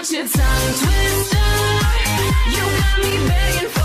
Watch it sound twister You got me begging for